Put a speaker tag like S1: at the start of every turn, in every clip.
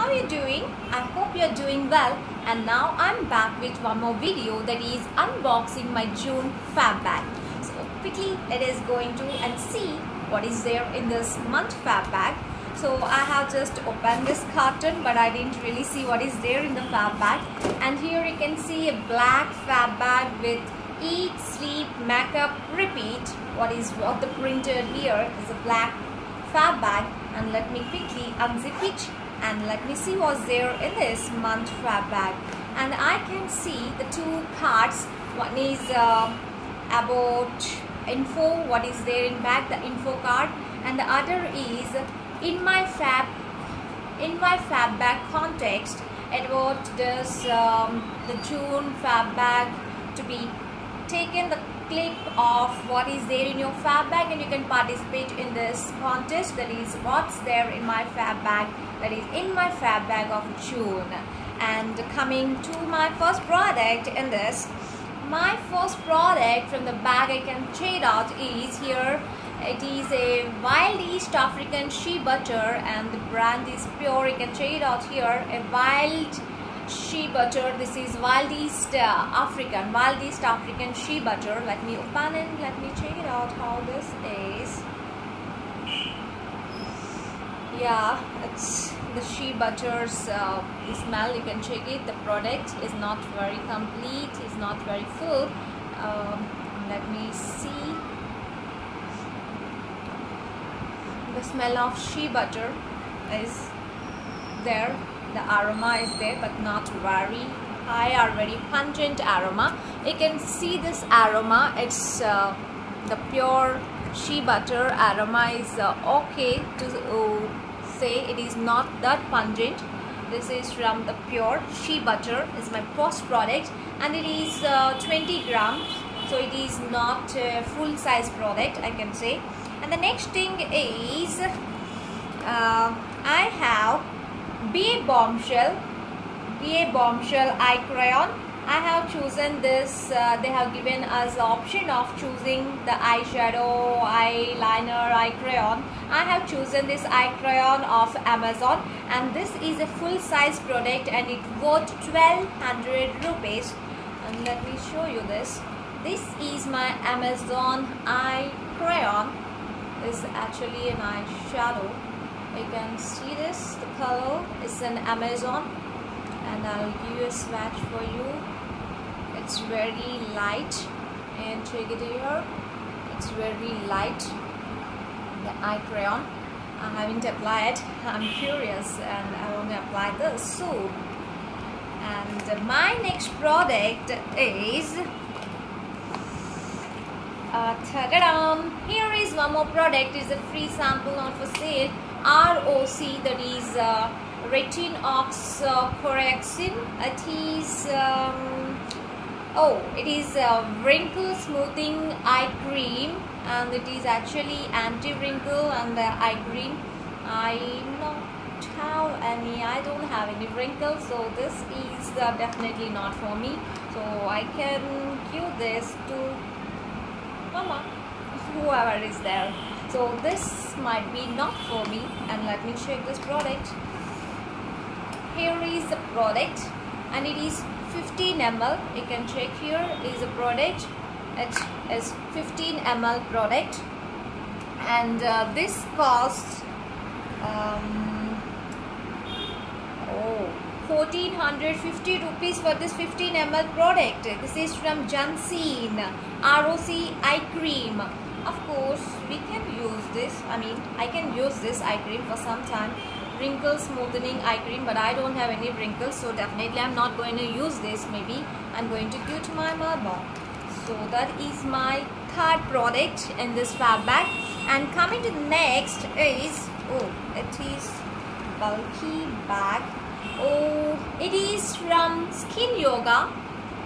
S1: how are you doing? I hope you're doing well and now I'm back with one more video that is unboxing my June fab bag. So quickly let us go into and see what is there in this month fab bag. So I have just opened this carton but I didn't really see what is there in the fab bag and here you can see a black fab bag with eat, sleep, makeup, repeat. What is what the printed here is a black fab bag and let me quickly unzip it and let me see what's there in this month fab bag. And I can see the two cards. One is uh, about info what is there in back the info card. And the other is in my fab in my fab bag context about this um, the June fab bag to be taken the clip of what is there in your fab bag and you can participate in this contest. That is what's there in my fab bag that is in my fab bag of June. And coming to my first product in this my first product from the bag I can trade out is here. It is a wild east African shea butter and the brand is pure. You can trade out here a wild shea butter this is wild east uh, african. Wild east african shea butter let me open it let me check it out how this is. Yeah it's the shea butters uh, smell. You can check it. The product is not very complete. It's not very full. Um, let me see. The smell of shea butter is there the aroma is there but not very high or very pungent aroma. You can see this aroma. It's uh, the pure shea butter aroma is uh, okay to uh, say it is not that pungent. This is from the pure shea butter. Is my first product and it is uh, 20 grams. So it is not a full size product I can say. And the next thing is uh, I have Be A Bombshell Be A Bombshell eye crayon I have chosen this uh, they have given us the option of choosing the eyeshadow eyeliner eye crayon I have chosen this eye crayon of Amazon and this is a full size product and it worth 1200 rupees. And let me show you this. This is my Amazon eye crayon is actually an eyeshadow you can see this. The color is an Amazon. And I'll give a swatch for you. It's very light and take it here it's very light. The eye crayon. I haven't applied it. I'm curious and I want to apply this soon. And my next product is uh, here is one more product. It's a free sample not for sale ROC that is uh, retinox uh, it is um, oh it is a wrinkle smoothing eye cream and it is actually anti-wrinkle and the eye cream. I not have any I don't have any wrinkles so this is uh, definitely not for me. So I can give this to mama whoever is there. So this might be not for me and let me check this product. Here is the product and it is 15 ml you can check here is a product. It is 15 ml product. And uh, this costs um, oh 1450 rupees for this 15 ml product. This is from Janssen ROC eye cream of course we can use this. I mean I can use this eye cream for some time. Wrinkle smoothing eye cream but I don't have any wrinkles so definitely I'm not going to use this. Maybe I'm going to give to my mother so that is my third product in this fab bag. And coming to the next is oh it is bulky bag. Oh it is from skin yoga.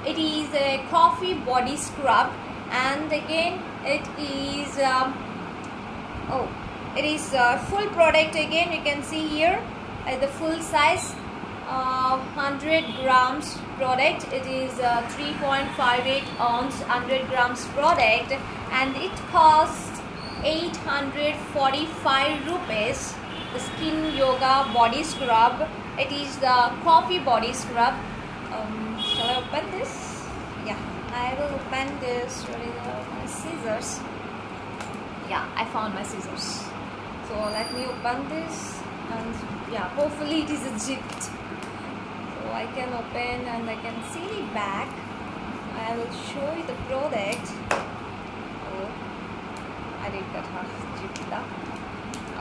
S1: It is a coffee body scrub and again it is um, oh it is a full product again. You can see here at the full size uh, 100 grams product. It is 3.58 ounce 100 grams product. And it costs 845 rupees. The skin yoga body scrub. It is the coffee body scrub. Um, shall I open this I will open this is my scissors. Yeah I found my scissors. So let me open this and yeah hopefully it is a zipped. So I can open and I can see the back. I will show you the product. Oh I did cut half zipped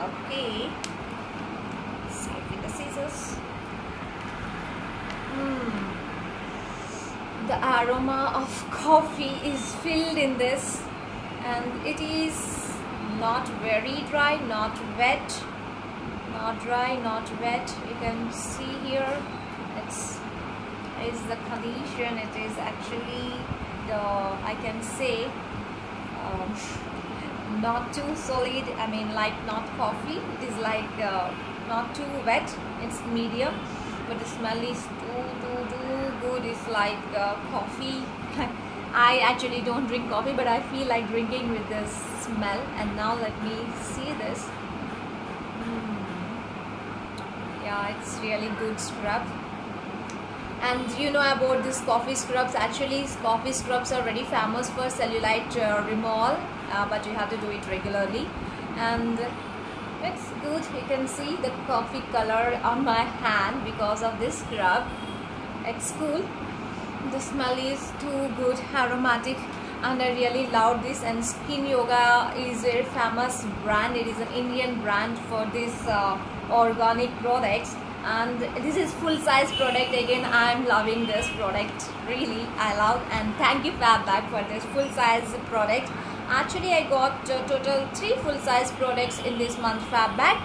S1: okay. Save with the scissors. Mm. The aroma of coffee is filled in this and it is not very dry not wet not dry not wet. You can see here it's is the condition it is actually the I can say um, not too solid I mean like not coffee. It is like uh, not too wet. It's medium but the smell is too too too good it's like uh, coffee. I actually don't drink coffee but I feel like drinking with this smell. And now let me see this. Mm. yeah it's really good scrub. And you know about this coffee scrubs? Actually coffee scrubs are very famous for cellulite uh, removal uh, but you have to do it regularly. And it's good. You can see the coffee color on my hand because of this scrub it's school. the smell is too good aromatic and I really love this. And Skin Yoga is a famous brand. It is an Indian brand for this uh, organic products. And this is full size product. Again I'm loving this product. Really I love. And thank you Fabbag for this full size product. Actually I got total three full size products in this month Fabbag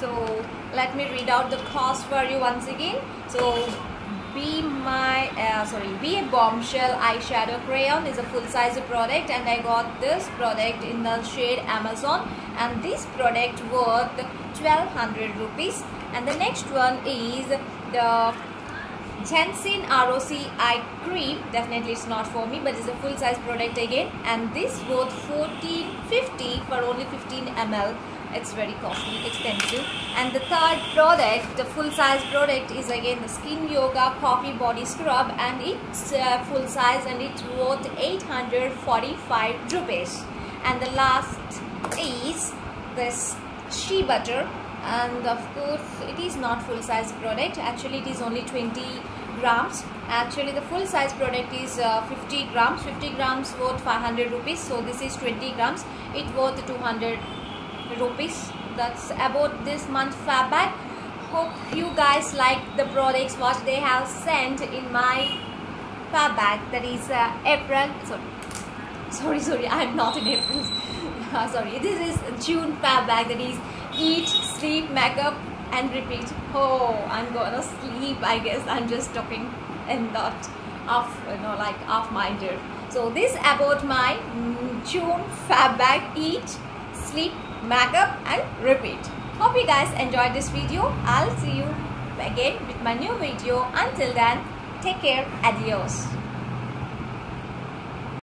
S1: so let me read out the cost for you once again. So be my uh, sorry be a bombshell eyeshadow crayon is a full size product and I got this product in the shade Amazon and this product worth 1200 rupees. And the next one is the Jensen ROC eye cream. Definitely it's not for me but it's a full size product again. And this worth 1450 for only 15 ml it's very costly expensive. And the third product the full size product is again the skin yoga coffee body scrub and it's uh, full size and it's worth 845 rupees. And the last is this shea butter and of course it is not full size product. Actually it is only 20 grams. Actually the full size product is uh, 50 grams. 50 grams worth 500 rupees so this is 20 grams. It worth 200 rupees. That's about this month Fabbag hope you guys like the products what they have sent in my Fabbag that is uh, April. Sorry sorry sorry I'm not in April. Uh, sorry. This is June Fabbag that is eat sleep makeup and repeat. Oh I'm gonna sleep I guess. I'm just talking and not off you know like off minded so this about my June Fabbag eat sleep makeup and repeat. Hope you guys enjoyed this video. I'll see you again with my new video. Until then, take care. Adios.